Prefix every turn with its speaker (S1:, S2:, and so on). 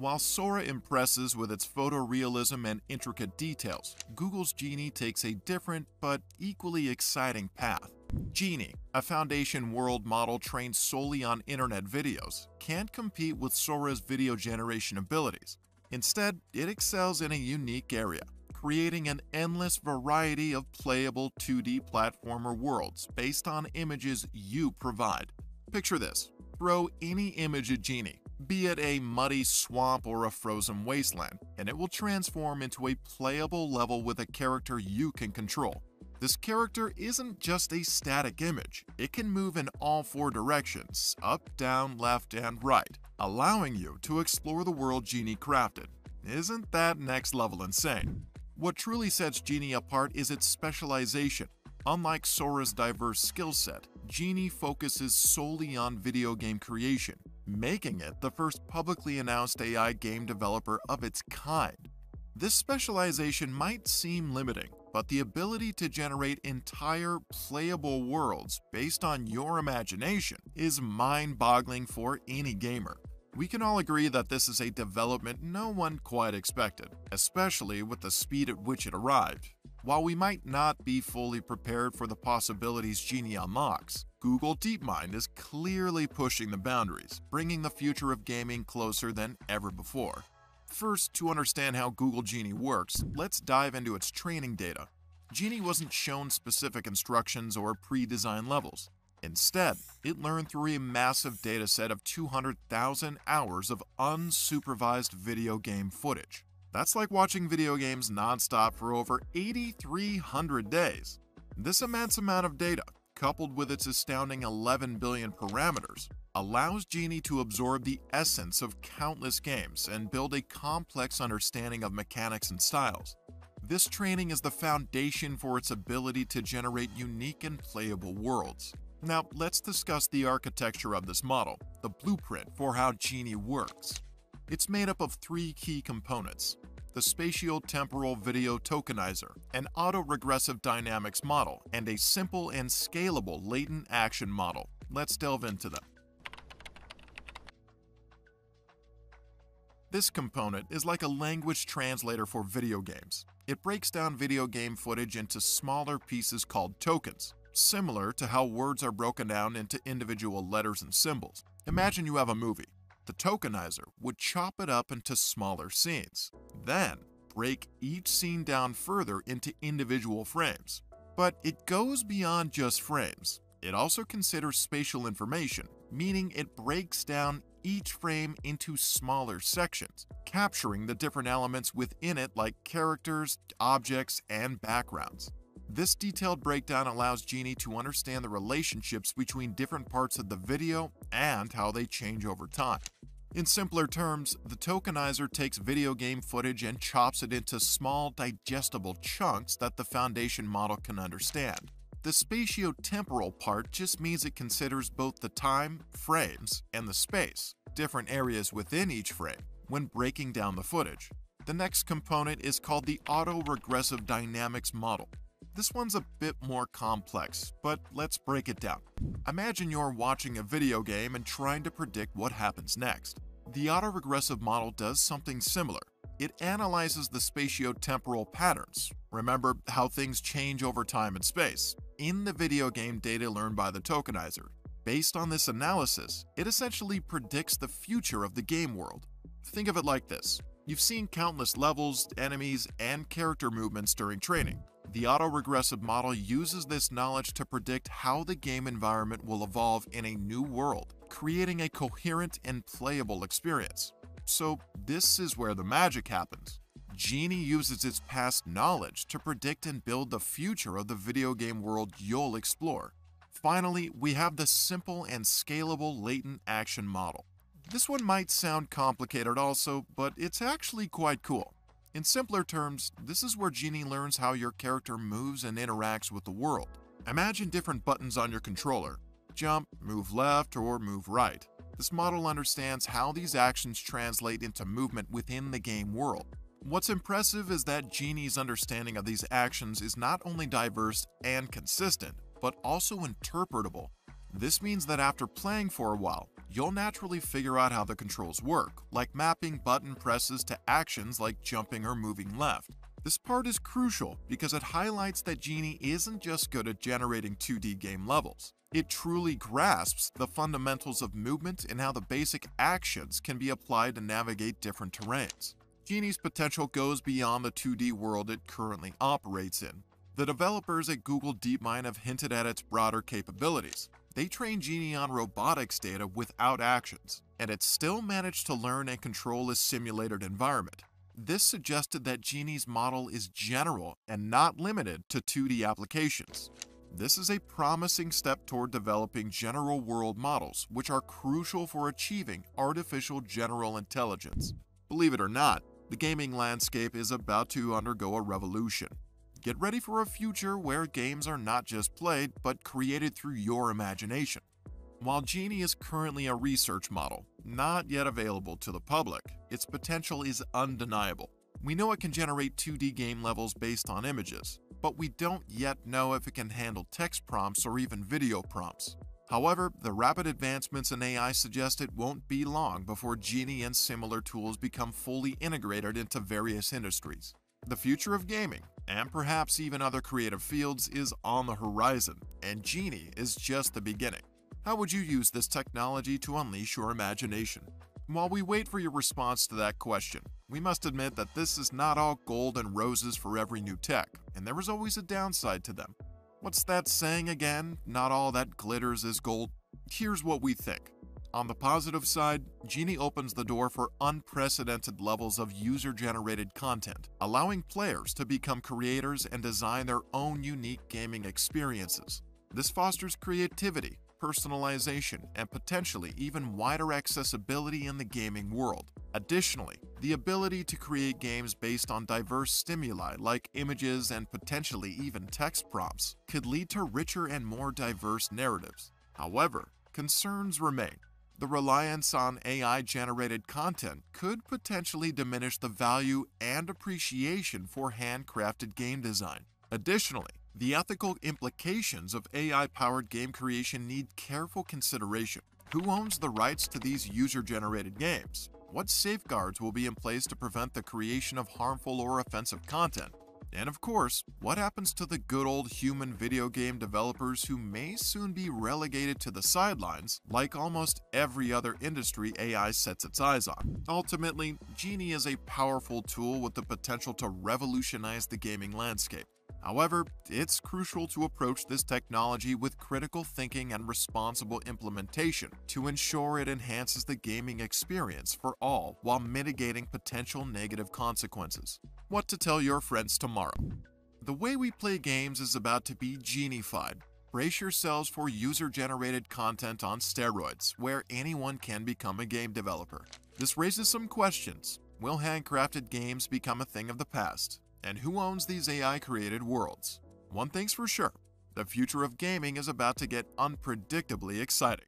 S1: While Sora impresses with its photorealism and intricate details, Google's Genie takes a different but equally exciting path. Genie, a foundation world model trained solely on internet videos, can't compete with Sora's video generation abilities. Instead, it excels in a unique area, creating an endless variety of playable 2D platformer worlds based on images you provide. Picture this throw any image at Genie, be it a muddy swamp or a frozen wasteland, and it will transform into a playable level with a character you can control. This character isn't just a static image, it can move in all four directions up, down, left, and right, allowing you to explore the world Genie crafted. Isn't that next level insane? What truly sets Genie apart is its specialization. Unlike Sora's diverse skill set, Genie focuses solely on video game creation, making it the first publicly announced AI game developer of its kind. This specialization might seem limiting, but the ability to generate entire playable worlds based on your imagination is mind-boggling for any gamer. We can all agree that this is a development no one quite expected, especially with the speed at which it arrived. While we might not be fully prepared for the possibilities Genie unlocks, Google DeepMind is clearly pushing the boundaries, bringing the future of gaming closer than ever before. First, to understand how Google Genie works, let's dive into its training data. Genie wasn't shown specific instructions or pre-designed levels. Instead, it learned through a massive dataset of 200,000 hours of unsupervised video game footage. That's like watching video games nonstop for over 8,300 days. This immense amount of data, coupled with its astounding 11 billion parameters, allows Genie to absorb the essence of countless games and build a complex understanding of mechanics and styles. This training is the foundation for its ability to generate unique and playable worlds. Now, let's discuss the architecture of this model, the blueprint for how Genie works. It's made up of three key components, the spatio-temporal video tokenizer, an auto-regressive dynamics model, and a simple and scalable latent action model. Let's delve into them. This component is like a language translator for video games. It breaks down video game footage into smaller pieces called tokens, similar to how words are broken down into individual letters and symbols. Imagine you have a movie. The tokenizer would chop it up into smaller scenes, then break each scene down further into individual frames. But it goes beyond just frames. It also considers spatial information, meaning it breaks down each frame into smaller sections, capturing the different elements within it like characters, objects, and backgrounds. This detailed breakdown allows Genie to understand the relationships between different parts of the video and how they change over time. In simpler terms, the tokenizer takes video game footage and chops it into small, digestible chunks that the foundation model can understand. The spatio-temporal part just means it considers both the time, frames, and the space, different areas within each frame, when breaking down the footage. The next component is called the Auto-Regressive Dynamics Model. This one's a bit more complex, but let's break it down. Imagine you're watching a video game and trying to predict what happens next. The autoregressive model does something similar. It analyzes the spatio-temporal patterns. Remember how things change over time and space in the video game data learned by the tokenizer. Based on this analysis, it essentially predicts the future of the game world. Think of it like this. You've seen countless levels, enemies, and character movements during training. The autoregressive model uses this knowledge to predict how the game environment will evolve in a new world, creating a coherent and playable experience. So this is where the magic happens. Genie uses its past knowledge to predict and build the future of the video game world you'll explore. Finally, we have the simple and scalable latent action model. This one might sound complicated also, but it's actually quite cool. In simpler terms, this is where Genie learns how your character moves and interacts with the world. Imagine different buttons on your controller. Jump, move left, or move right. This model understands how these actions translate into movement within the game world. What's impressive is that Genie's understanding of these actions is not only diverse and consistent, but also interpretable. This means that after playing for a while, you'll naturally figure out how the controls work, like mapping button presses to actions like jumping or moving left. This part is crucial because it highlights that Genie isn't just good at generating 2D game levels. It truly grasps the fundamentals of movement and how the basic actions can be applied to navigate different terrains. Genie's potential goes beyond the 2D world it currently operates in. The developers at Google DeepMind have hinted at its broader capabilities. They trained Genie on robotics data without actions, and it still managed to learn and control a simulated environment. This suggested that Genie's model is general and not limited to 2D applications. This is a promising step toward developing general world models, which are crucial for achieving artificial general intelligence. Believe it or not, the gaming landscape is about to undergo a revolution. Get ready for a future where games are not just played, but created through your imagination. While Genie is currently a research model, not yet available to the public, its potential is undeniable. We know it can generate 2D game levels based on images, but we don't yet know if it can handle text prompts or even video prompts. However, the rapid advancements in AI suggest it won't be long before Genie and similar tools become fully integrated into various industries. The future of gaming, and perhaps even other creative fields, is on the horizon, and Genie is just the beginning. How would you use this technology to unleash your imagination? While we wait for your response to that question, we must admit that this is not all gold and roses for every new tech, and there is always a downside to them. What's that saying again? Not all that glitters is gold? Here's what we think. On the positive side, Genie opens the door for unprecedented levels of user generated content, allowing players to become creators and design their own unique gaming experiences. This fosters creativity, personalization, and potentially even wider accessibility in the gaming world. Additionally, the ability to create games based on diverse stimuli like images and potentially even text prompts could lead to richer and more diverse narratives. However, concerns remain. The reliance on AI generated content could potentially diminish the value and appreciation for handcrafted game design. Additionally, the ethical implications of AI powered game creation need careful consideration. Who owns the rights to these user generated games? What safeguards will be in place to prevent the creation of harmful or offensive content? And of course, what happens to the good old human video game developers who may soon be relegated to the sidelines, like almost every other industry AI sets its eyes on? Ultimately, Genie is a powerful tool with the potential to revolutionize the gaming landscape. However, it's crucial to approach this technology with critical thinking and responsible implementation to ensure it enhances the gaming experience for all while mitigating potential negative consequences. What to tell your friends tomorrow. The way we play games is about to be genified. Brace yourselves for user-generated content on steroids, where anyone can become a game developer. This raises some questions. Will handcrafted games become a thing of the past? And who owns these AI created worlds? One thing's for sure the future of gaming is about to get unpredictably exciting.